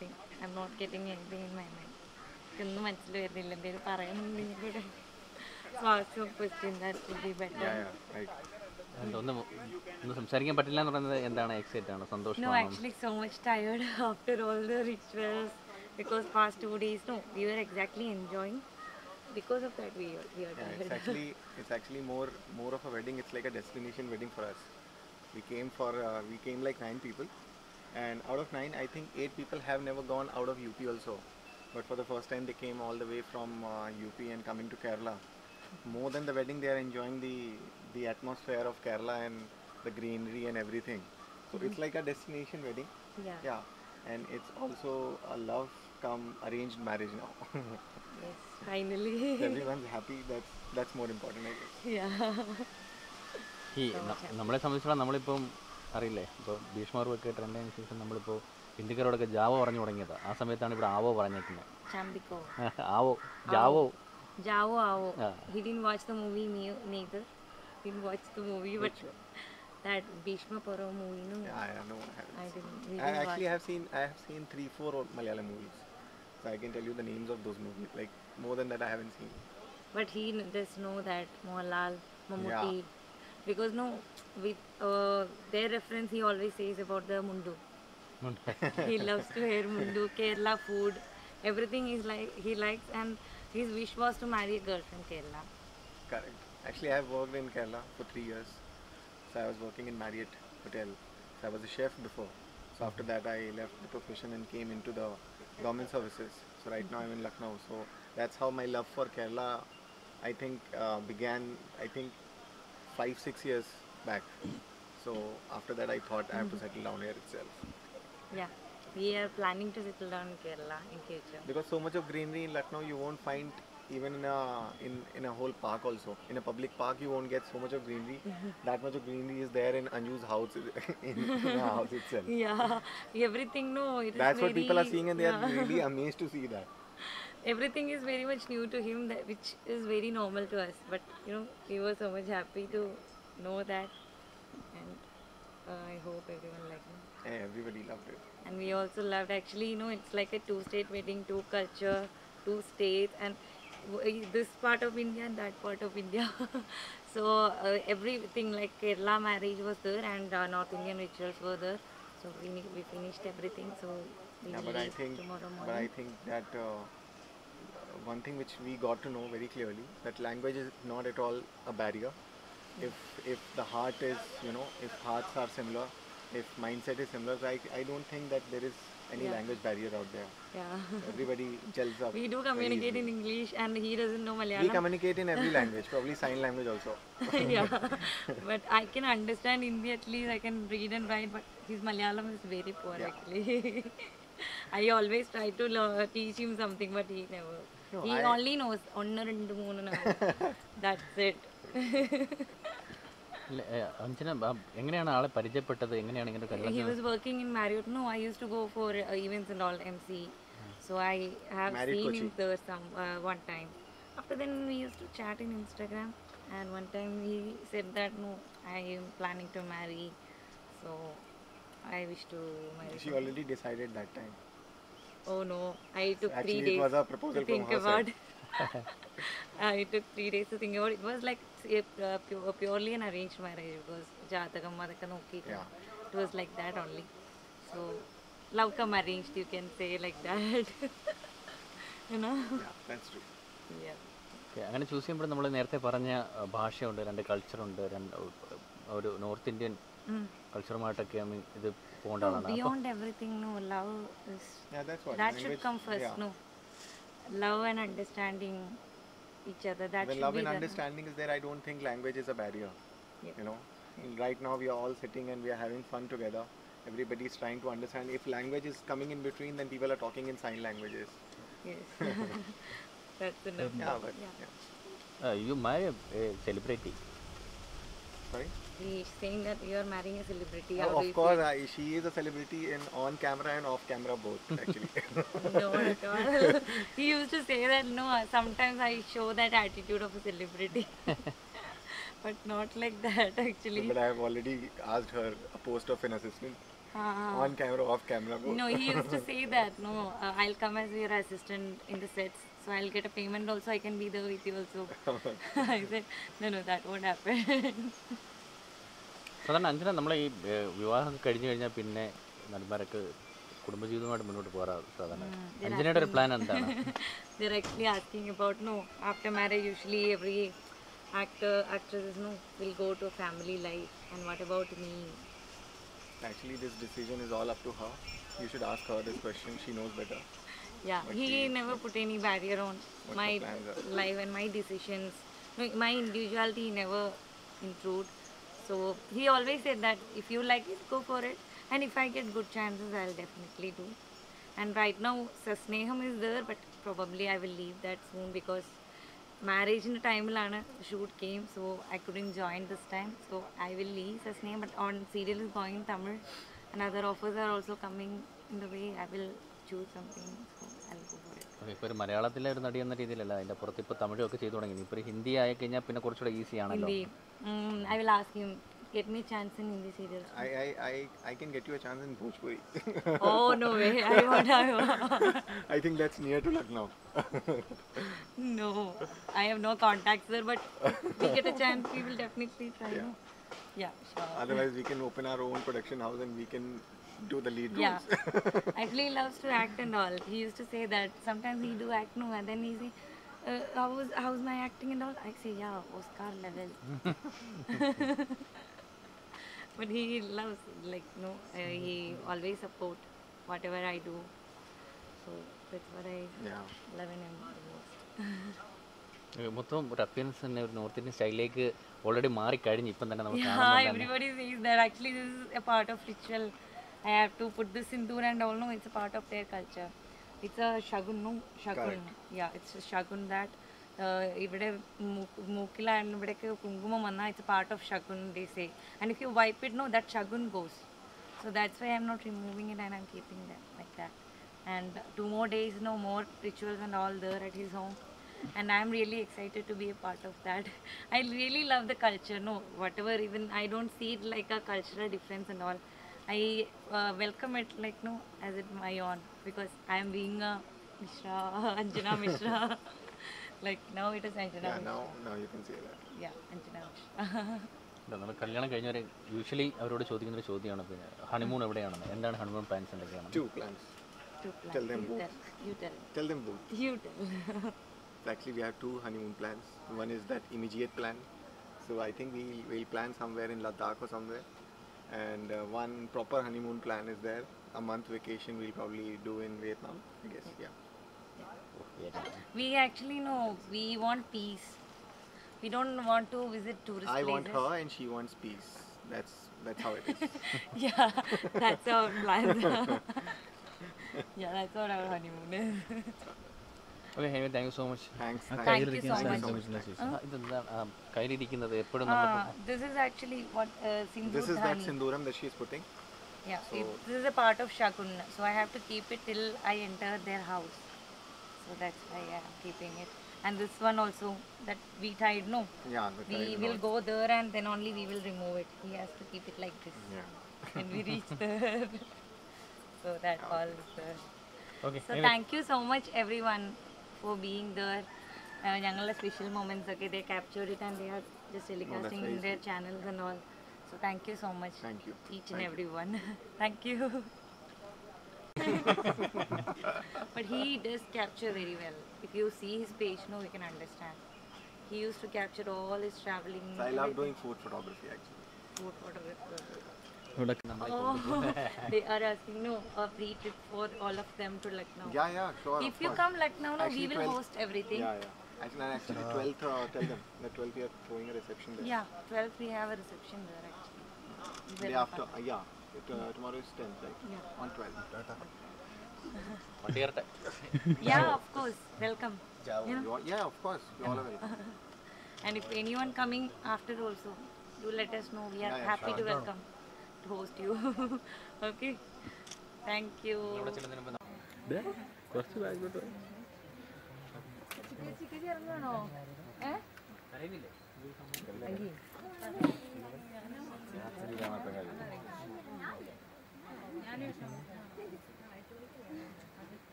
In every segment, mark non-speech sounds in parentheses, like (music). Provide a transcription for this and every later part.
nothing. I'm not getting anything in my mind. ഒന്നും മനസ്സിൽ വരുന്നില്ല എന്തെങ്കിലും പറയണമെന്നുണ്ടെങ്കിൽ കൂടെ വാസ്തു question that would be better ഒന്നും സംസാരിക്കാൻ പറ്റില്ല എന്ന് പറയുന്നത് എന്താണ് എക്സൈറ്റ് ആണ് സന്തോഷം no actually so much tired after all the rituals because past two days no because of that we are, we are yeah, it's actually it's actually more more of a wedding it's like a destination wedding for us we came for we came like nine people and out of nine, I think eight people have never gone out of UP also. But for the first time, they came all the way from uh, UP and coming to Kerala. More than the wedding, they are enjoying the the atmosphere of Kerala and the greenery and everything. So it's like a destination wedding. yeah. Yeah, and it's also a love come arranged marriage now. (laughs) Yes, finally. (laughs) Everyone's happy. That's that's more important, I guess. yeah. ഈ ന- നമ്മളെ സംബന്ധിച്ചിടത്തോളം നമ്മളിപ്പം അറിയില്ലേ ഇപ്പോൾ ഭീഷ്മർവൊക്കെ ട്രെൻഡിന് ശേഷം നമ്മളിപ്പോൾ ഹിന്ദിക്കാരോടൊക്കെ Joao പറഞ്ഞു തുടങ്ങിയത് ആ സമയത്താണ് ഇവിടെ ആവോ പറഞ്ഞേക്കുന്നത് Chambiko. ആവോ Joao Jao Ao. Yeah. He didn't watch the movie me- neither. Didn't watch the movie, but that Bhishma Paro movie, no, Yeah, yeah, no, I haven't. I didn't. We I didn't actually watch. have seen I have seen three, four o- Malayalam movies, so I can tell you the names of those movies. Like more than that, I haven't seen. But he n- does know that Mohanlal, Mammootty, Because no, with uh, their reference, he always says about the mundu. Mundu He loves to hear (laughs) mundu, Kerala food, everything is like he likes, and his wish was to marry a girl from Kerala. Correct. Actually, I have worked in Kerala for three years. So I was working in Marriott Hotel. So I was a chef before. So after that, I left the profession and came into the government services. So right now I'm in Lucknow. So that's how my love for Kerala, I think, uh, began. I think five six years back. So after that, I thought I have to mm-hmm. settle down here itself. Yeah, we are planning to settle down in Kerala in future. because so much of greenery in Lucknow you won't find even in a in, in a whole park also in a public park you won't get so much of greenery mm-hmm. that much of greenery is there in Anju's house (laughs) in, in house itself (laughs) Yeah, everything no, it is that's what people are seeing and they (laughs) yeah. are really amazed to see that everything is very much new to him that which is very normal to us. But you know we were so much happy to know that. And uh, i hope everyone liked it everybody loved it. And we also loved actually you know it's like a two state wedding two culture two states. And this part of india and that part of india. (laughs) So uh, everything like kerala marriage was there and uh, north indian rituals were there. So we, we finished everything. So we yeah, but I think but I think that uh, one thing which we got to know very clearly that language is not at all a barrier if if the heart is you know if hearts are similar if mindset is similar so I, I don't think that there is any Yeah. language barrier out there yeah (laughs) everybody gels up We do communicate in English and he doesn't know Malayalam. we communicate in every language probably sign language also (laughs) yeah. But I can understand Hindi at least, I can read and write, but his Malayalam is very poor Yeah. actually. (laughs) I always try to teach him something, but he never. No, he I- only knows ഒന്ന് രണ്ട് മൂന്ന് നാല്. That's it. (laughs) ഇല്ല, ഏ, അഞ്ജന ആ, എങ്ങനെയാണ് ആളെ പരിചയപ്പെട്ടത് എങ്ങനെയാണ് ഇങ്ങനെ he കല്യാണം was working in Marriott. No, I used to go for uh, events and all MC. So I have Marriott seen him Kochi. there some uh, one time. After then we used to chat in Instagram, and one time he said that no, I am planning to marry, so I wish to marry. she someone." already decided that time Oh no, I took Actually, three it days was a proposal to from think her about. side. (laughs) I took three days to think about. It was like a, uh, pu- purely an arranged marriage because ജാതകം അതൊക്കെ നോക്കിയിട്ട് Yeah. it was like that only. So love come arranged, you can say like (laughs) that. you know? yeah that's true Yeah. Okay, അങ്ങനെ choose ചെയ്യുമ്പോൾ നമ്മൾ നേരത്തെ പറഞ്ഞ ആ, ഭാഷയുണ്ട് രണ്ട് കൾച്ചറുണ്ട് രണ്ട് ഉ- ഒരു north Indian Mm. കൾച്ചറുമായിട്ടൊക്കെ I mean, ഇത് പോകേണ്ട No, ആളാണ് അപ്പോൾ beyond everything, no, love is yeah that's what that should language- come first, yeah. no. Love and understanding each other. That when should love be and there. understanding is there i don't think language is a barrier Yep. you know And right now we are all sitting and we are having fun together everybody is trying to understand if language is coming in between then people are talking in sign languages Yes. (laughs) (laughs) That's enough. yeah but Yeah. yeah. You marry celebrity sorry Saying that you are marrying a celebrity. Oh, How of course I, she is a celebrity in on camera and off camera both actually? (laughs) (laughs) No, at all. (laughs) he used to say that no. Sometimes I show that attitude of a celebrity, but not like that actually. but i have already asked her a post of an assistant Ah. On camera, off camera. both. No, he used to say that. No, uh, I'll come as your assistant in the sets, so I'll get a payment also. I can be there with you also. I said, no, no, that won't happen. സാധാരണ അഞ്ജന നമ്മളെ ഈ ഏഹ്, വിവാഹം കഴിഞ്ഞു കഴിഞ്ഞാൽ പിന്നെ നടിമാരൊക്കെ കുടുംബജീവിതമായിട്ട് മുന്നോട്ട് പോകാറ് സാധാരണ അഞ്ജനയുടെ ഒരു പ്ലാൻ എന്താണ് They're actually asking about no. After marriage, usually every actor, actresses, no, will go to a family life. And what about me? Actually, this decision is all up to her. You should ask her this question. She knows better. Yeah, he never put any barrier on my the plans are? life and my decisions. No, my individuality he never intrude. So he always said that if you like it, go for it. And if I get good chances, I'll definitely do. And right now, Sasneham is there, but probably I will leave that soon because marriage in the time Lana uh, shoot came, so I couldn't join this time. So I will leave Sasneham, but on serial is going in Tamil. Another offers are also coming in the way. I will choose something, so I'll go. ഇപ്പോൾ ഒരു മലയാളത്തിലെ ഒരു നടി എന്ന രീതിയിലല്ല അതിന്റെ പുറത്ത് ഇപ്പോൾ തമിഴൊക്കെ ചെയ്തു തുടങ്ങി ഇപ്പോൾ ഒരു ഹിന്ദി ആയി കഴിഞ്ഞാൽ പിന്നെ കുറച്ചുകൂടെ ഈസി ആണല്ലോ Hindi. Mm, I will ask him. Get me a chance in Hindi serials. I, I, I, I can get you a chance in Bhojpuri. oh no way! I want. I want. I think that's near to Lucknow. no, I have no contacts there, but if we get a chance, we will definitely try. Yeah, Yeah, sure. Otherwise, we can open our own production house and we can do the lead Yeah. roles. Actually, he loves to act and all. He used to say that sometimes he do act no, and then he say, uh, how "How's how's my acting and all?" I say, "Yeah, Oscar level." but he loves like no, uh, he always support whatever I do. So that's what I yeah. love in him the most. മൊത്തം ഒരു appearance തന്നെ ഒരു north Indian സ്റ്റൈലിലേക്ക് already മാറിക്കഴിഞ്ഞ് ഇപ്പം തന്നെ നമുക്ക് actually this a part of actually this is a part of ritual. I have to put this sindoor and all. No, it's a part of their culture. It's a shagun, no shagun. Yeah, it's a shagun that. Uh, ഇവിടെ മൂക്കിലാണ് ഇവിടേക്ക് കുങ്കുമം വന്നാൽ it's part of shagun they say and if you wipe it no that shagun goes so that's why I'm not removing it and I'm keeping that like that and to more days no more rituals and all there at his home and I'm really excited to be a part of that. (laughs) I really love the culture. No, whatever, even I don't see it like a cultural difference and all. I uh, welcome it like no as it my own because I am being a Mishra, Anjana Mishra. like now it is Anjana Yeah, Mishra. now, now you can say that. Yeah, Anjana Mishra. നമ്മൾ കല്യാണം കഴിഞ്ഞവരെ usually അവരോട് ചോദിക്കുന്ന ഒരു ചോദ്യമാണ് പിന്നെ honeymoon എവിടെയാണെന്ന് എന്താണ് honeymoon plans എന്തൊക്കെയാണ് Two plans. Two plans. Tell them both. You tell. Tell them both. You tell. Actually, we have two honeymoon plans. One is that immediate plan. So I think we will plan somewhere in Ladakh or somewhere. And uh, one proper honeymoon plan is there. A month vacation we'll probably do in Vietnam. I guess, yeah. we actually know we want peace. We don't want to visit tourist I places. want her and she wants peace. That's that's how it is. (laughs) yeah, that's our plan. (laughs) (laughs) yeah, that's what our honeymoon is. Okay ഹേമി thank you so much Thanks. Thank you so much. ഇതെന്താ കയ്യിലിരിക്കുന്നത് എപ്പോഴും നമ്മൾ Ah, this is actually what uh, Sindhu This is that Dhani. sinduram that she is putting. Yeah, it, this is a part of Shagun. So I have to keep it till I enter their house. So that's why I'm keeping it. And this one also that we tied, no. Yeah, the We kind will knot. go there and then only we will remove it. He has to keep it like this. Yeah. (laughs) When we reach there. (laughs) so that (laughs) all is there. Okay So thank you so much everyone for being there. Uh, ഞങ്ങളുടെ special moments ഒക്കെ they captured it and they are just telecasting in their channels and all. So thank you so much. Thank you. Each and every one. thank you. but he does capture very well. If you see his page, no, you can understand. He used to capture all his traveling. So I love everything. doing food photography actually. Food photography. Oh, (laughs) they are asking no a free trip for all of them to Lucknow. Yeah, yeah, sure. If you course. come Lucknow, no, we will 12th, host everything. Yeah, yeah. Actually, actually, uh, 12th, uh, tell them the 12th we are throwing a reception there. Yeah, 12th we have a reception there actually. Day yeah, after, uh, yeah. It, uh, tomorrow is 10th, right? Yeah. On 12th. What? (laughs) Yeah, of course. Welcome. Yeah, of course. You all are welcome. (laughs) and if anyone coming after also, do let us know. We are yeah, happy sure. to welcome. Host you. okay. Thank you. കുറച്ച് ബാഗിലോട്ട് ഇറങ്ങാണോ ഏ कहीं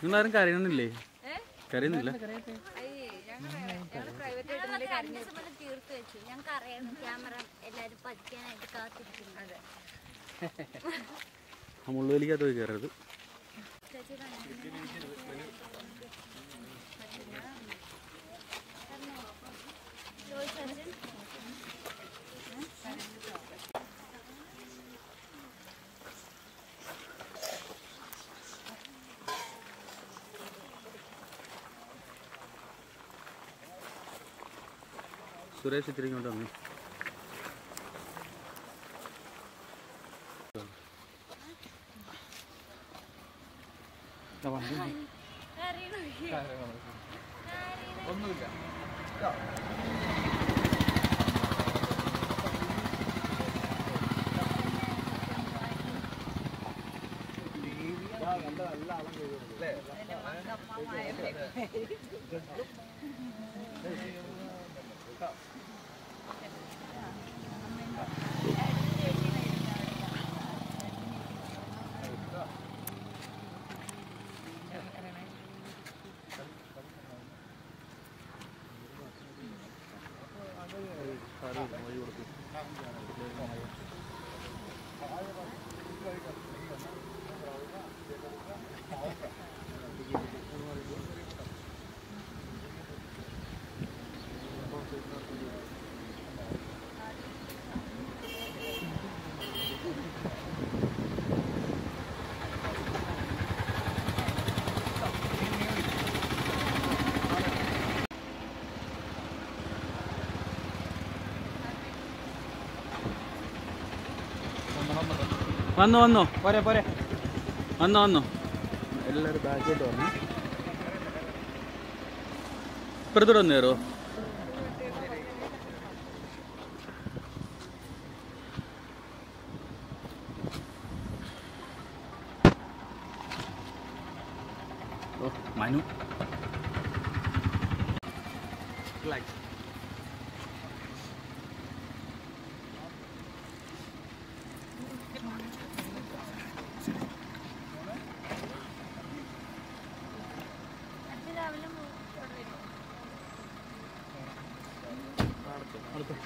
നിങ്ങളാരും കരയുന്നില്ലേ? കരയുന്നില്ല. തീർത്ത് വെച്ചു. ഞങ്ങൾക്ക് camera എല്ലാരും പതിക്കാനായിട്ട് മുള്ളുവലിക്കകത്ത് പോയി കയറരുത്. സുരേഷ് ഇത്തിരി കൊണ്ട് വന്നേ. ഒന്നുമില്ല. അല്ലേ? cups. വന്നോ വന്നോ പോരെ പോരെ വന്നോ വന്നോ എല്ലാവരും ബാക്കോട്ട് വന്നു ഇപ്പുറത്തൂടെ ഒന്ന് കയറോ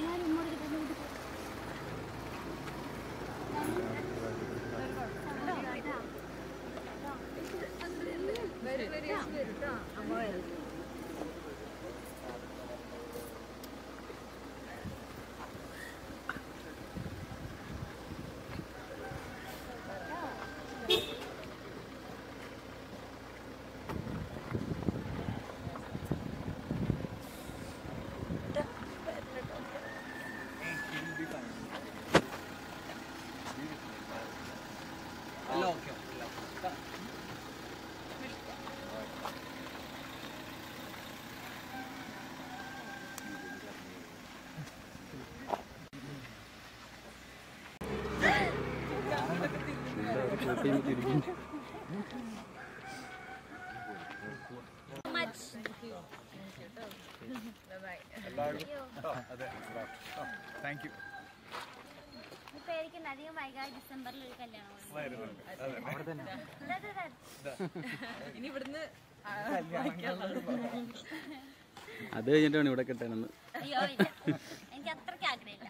ഞാൻ ഇങ്ങോട്ട് ടീമിൽ ഇരിക്കുന്നു താങ്ക് യു അധികം വൈകാതെ ഡിസംബറിൽ ഒരു കല്യാണം ഇനി അത് കഴിഞ്ഞിട്ടാണ് ഇവിടെ കിട്ടണമെന്ന് എനിക്ക് അത്രയ്ക്ക് ആഗ്രഹമില്ല.